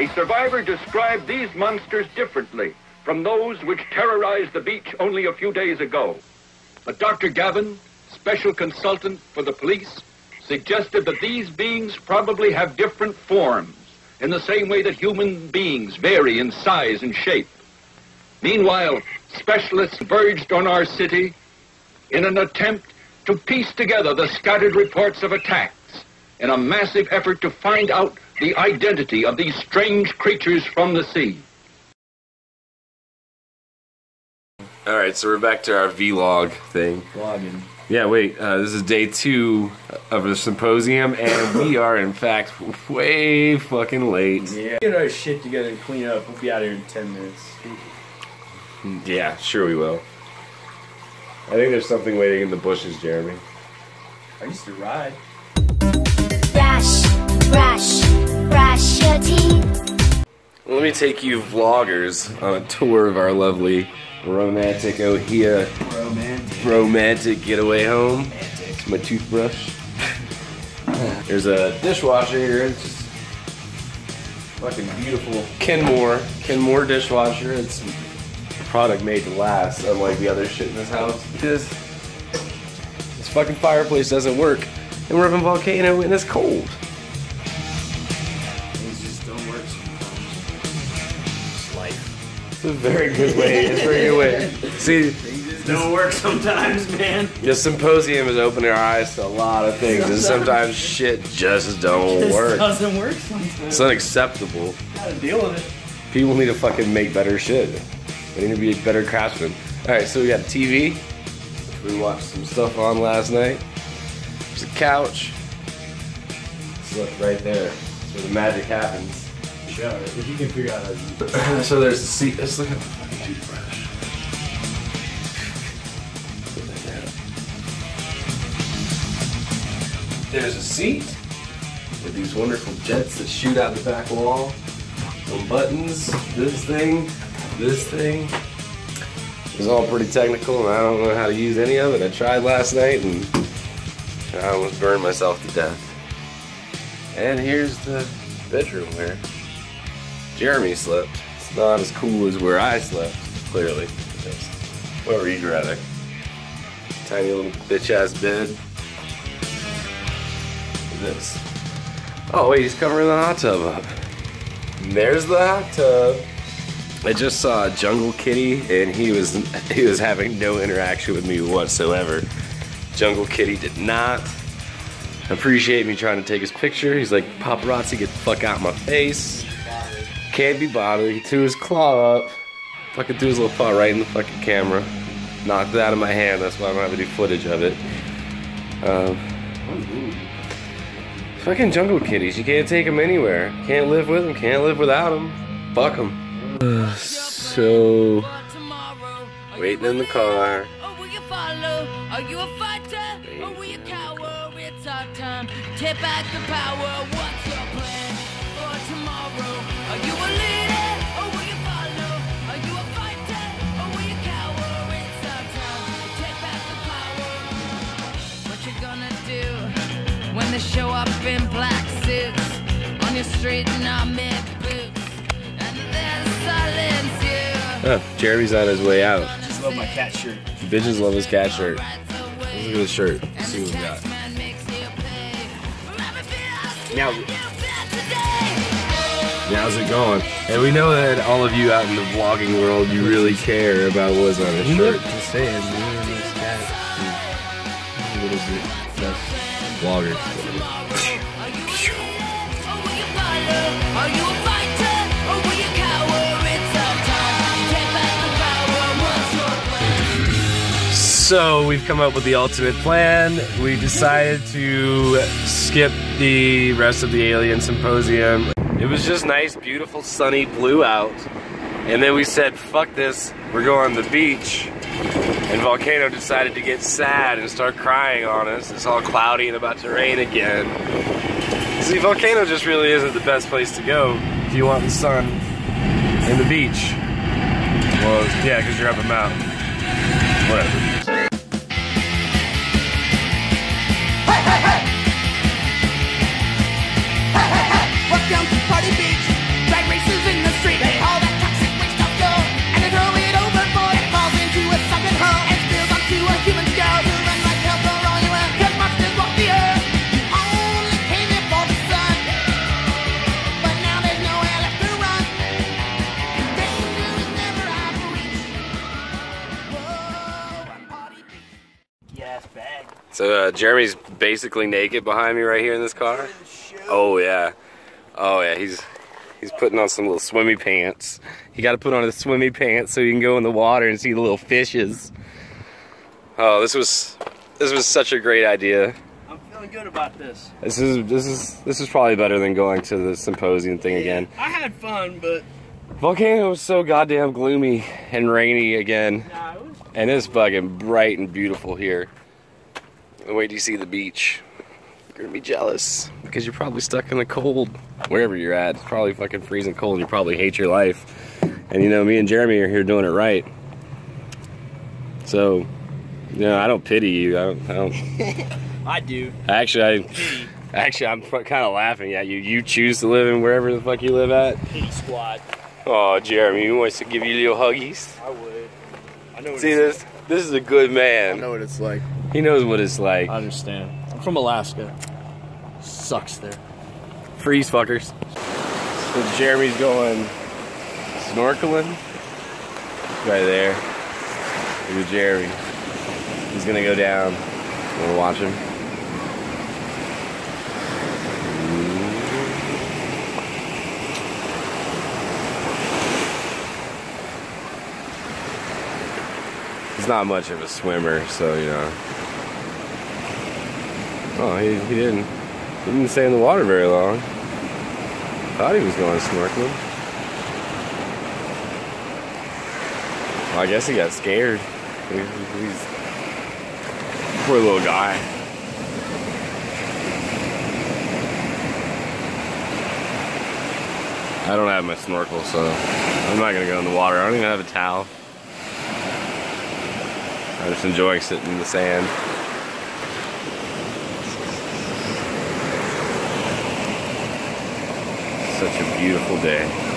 A survivor described these monsters differently from those which terrorized the beach only a few days ago. But Dr. Gavin, special consultant for the police, suggested that these beings probably have different forms, in the same way that human beings vary in size and shape. Meanwhile, specialists verged on our city in an attempt to piece together the scattered reports of attacks in a massive effort to find out the identity of these strange creatures from the sea. All right, so we're back to our vlog thing. Vlogging. Yeah, wait. Uh, this is day two of the symposium, and we are in fact way fucking late. Yeah. Get our shit together and clean up. We'll be out here in 10 minutes. Yeah, sure we will. I think there's something waiting in the bushes, Jeremy. I used to ride. Your teeth. Let me take you vloggers on a tour of our lovely romantic Ohia Romantic. romantic getaway home. It's my toothbrush. There's a dishwasher here. It's just fucking beautiful. Kenmore. Kenmore dishwasher. It's a product made to last, unlike the other shit in this house. This, this fucking fireplace doesn't work. And we're up in Volcano and it's cold. It's a very good way. It's a very good way. See, Things just don't work sometimes, man. the symposium is opening our eyes to a lot of things, and sometimes shit just don't work. It work. doesn't work sometimes. It's unacceptable. Gotta deal with it. People need to fucking make better shit. They need to be better craftsmen. Alright, so we got a TV. We watched some stuff on last night. There's a couch. Look right there. That's where the magic happens. If you can figure out how to use it. so there's a seat. Let's look at the fucking toothbrush. There's a seat with these wonderful jets that shoot out the back wall. Some buttons. This thing. This thing. It's all pretty technical, and I don't know how to use any of it. I tried last night, and I almost burned myself to death. And here's the bedroom where Jeremy slept. It's not as cool as where I slept, clearly. Where you'd rather. Tiny little bitch ass bed. This. Oh wait, he's covering the hot tub up. And there's the hot tub. I just saw a Jungle Kitty and he was he was having no interaction with me whatsoever. Jungle Kitty did not appreciate me trying to take his picture. He's like, paparazzi, get the fuck out of my face. Can't be bothered. He threw his claw up. Fucking threw his little paw right in the fucking camera. Knocked it out of my hand. That's why I don't have any footage of it. Um, fucking jungle kitties. You can't take them anywhere. Can't live with them. Can't live without them. Fuck them. so, waiting in the car. Are you a fighter? Or will you cower? It's our time. Back the power. Oh, Jeremy's on his way out. I just love my cat shirt. Bitches love his cat shirt. Look at his shirt. Let's see what we got. Now, How's it going? And we know that all of you out in the vlogging world, you really care about what's on his shirt. just saying, me and this cat, a little bit less So we've come up with the ultimate plan. We decided to skip the rest of the Alien Symposium. It was just nice, beautiful, sunny blue out. And then we said, fuck this, we're going to the beach. And Volcano decided to get sad and start crying on us. It's all cloudy and about to rain again. See, Volcano just really isn't the best place to go if you want the sun and the beach. Well, yeah, because you're up a mountain. Whatever. Welcome to Party Beach. So uh, Jeremy's basically naked behind me right here in this car. Oh yeah, oh yeah. He's he's putting on some little swimmy pants. He got to put on his swimmy pants so he can go in the water and see the little fishes. Oh, this was this was such a great idea. I'm feeling good about this. This is this is this is probably better than going to the symposium thing again. I had fun, but Volcano was so goddamn gloomy and rainy again, nah, it was and it's fucking bright and beautiful here. And wait till you see the beach. You're gonna be jealous because you're probably stuck in the cold wherever you're at. It's probably fucking freezing cold. You probably hate your life. And you know, me and Jeremy are here doing it right. So, you know, I don't pity you. I don't. I don't I do. actually, I Pity, actually I'm kind of laughing at you. You choose to live in wherever the fuck you live at. pity squad. Oh, Jeremy, he wants to give you little huggies. I would. I know what See it's this? This is a good man. I know what it's like. He knows what it's like. I understand. I'm from Alaska. Sucks there. Freeze fuckers. So Jeremy's going snorkeling. Right there. Look at Jeremy. He's gonna go down. Wanna watch him? He's not much of a swimmer, so you know. Oh, he, he didn't. He didn't stay in the water very long. Thought he was going snorkeling. Well, I guess he got scared. He- He's poor little guy. I don't have my snorkel, so I'm not gonna go in the water. I don't even have a towel. I'm just enjoying sitting in the sand. Such a beautiful day.